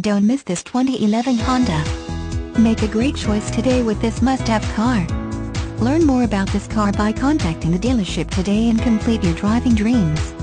Don't miss this 2011 Honda. Make a great choice today with this must-have car. Learn more about this car by contacting the dealership today and complete your driving dreams.